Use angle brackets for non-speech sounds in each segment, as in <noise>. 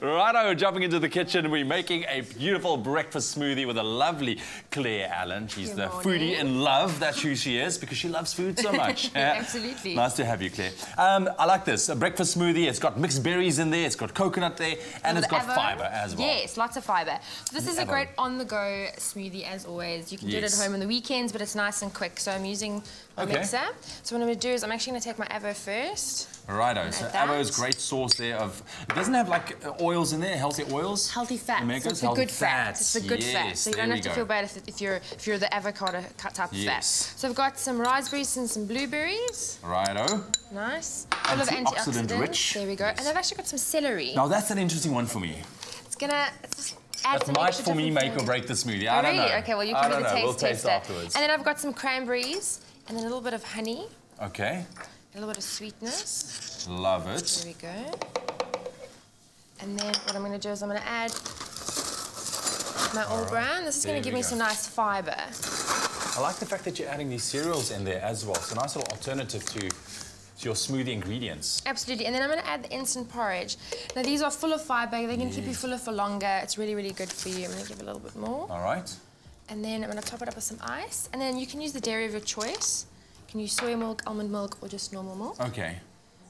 Righto, jumping into the kitchen, we're making a beautiful breakfast smoothie with a lovely Claire Allen. She's Good the morning. foodie in love. That's who she is because she loves food so <laughs> much. Absolutely. Nice to have you, Claire. Um, I like this. A breakfast smoothie. It's got mixed berries in there. It's got coconut there, and it's got fiber as well. Yes, lots of fiber. So this is a great on-the-go smoothie as always. You can do it at home on the weekends, but it's nice and quick. So I'm using a Okay. mixer. So what I'm going to do is I'm actually going to take my avo first. Righto. So that. avo's great source there of. It doesn't have like oils in there, healthy oils. Healthy fats. Omegas, So it's a good fat. fats. It's a good fat. So you don't have to go. feel bad if, if you're if you're the avocado cut type of Yes. fat. So I've got some raspberries and some blueberries. Righto. Nice. Full of Antioxidant rich. There we go. And I've actually got some celery. Now that's an interesting one for me. It's gonna it's just add That some might for me make or break the smoothie. Oh, I don't really? know. Okay, well you can be the taste We'll taste afterwards. And then I've got some cranberries and a little bit of honey, Okay. A little bit of sweetness. Love it. There we go. And then what I'm going to do is I'm going to add my All-Bran. This is going to give me go. some nice fibre. I like the fact that you're adding these cereals in there as well. It's a nice little alternative to, to your smoothie ingredients. Absolutely. And then I'm going to add the instant porridge. Now these are full of fibre. They're going to keep you fuller for longer. It's really, really good for you. I'm going to give a little bit more. All right. And then I'm going to top it up with some ice. And then you can use the dairy of your choice. You can use soy milk, almond milk, or just normal milk. Okay.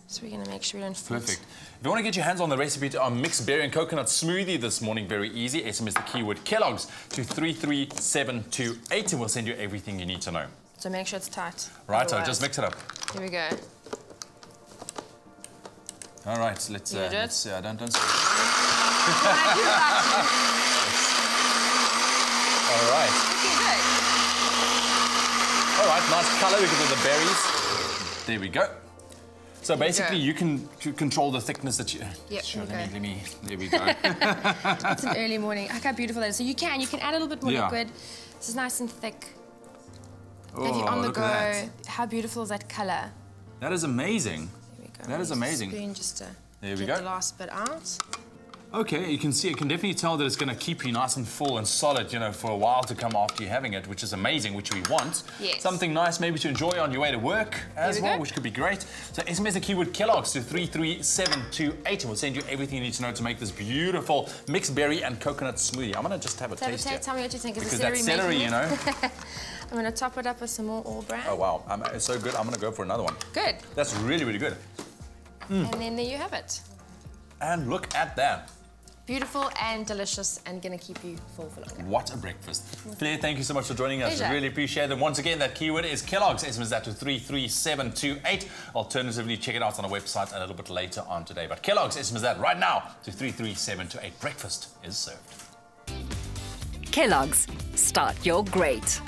So we're going to make sure we don't. Perfect. If you want to get your hands on the recipe to our mixed berry and coconut smoothie this morning, very easy. SMS the keyword Kellogg's to 33728 and we'll send you everything you need to know. So make sure it's tight. Right, so Otherwise- just mix it up. Here we go. All right, let's. You Uh, let's uh, don't don't. <laughs> <laughs> All right. Okay, good. Right, nice colour because of the berries. There we go. So There basically, you can control the thickness that you. Yep, Sure, let me, let me. There we go. <laughs> It's an early morning. Look how beautiful that is. So you can, you can add a little bit more Yeah. liquid. This is nice and thick. oh, if you're on the go, how beautiful is that colour? That is amazing. There we go. That is amazing. Spoon just to There we get go. the last bit out. Okay, you can see, you can definitely tell that it's going to keep you nice and full and solid, you know, for a while to come after you're having it, which is amazing, which we want. Yes. Something nice maybe to enjoy on your way to work as we well, go. which could be great. So SMS the keyword Kellogg's to 33728 and we'll send you everything you need to know to make this beautiful mixed berry and coconut smoothie. I'm going to just have a taste taste. here. Tell me what you think. Is Because the that celery, celery, you know. <laughs> I'm going to top it up with some more All-Bran. Oh, wow. Um, it's so good. I'm going to go for another one. Good. That's really, really good. And then there you have it. And look at that. Beautiful and delicious and going to keep you full for longer. What a breakfast. Claire, thank you so much for joining us. Pleasure. Really appreciate it. Once again, that keyword is Kellogg's. SMS that to 33728. Alternatively, check it out on our website a little bit later on today. But Kellogg's, SMS that right now to 33728. Breakfast is served. Kellogg's. Start your great.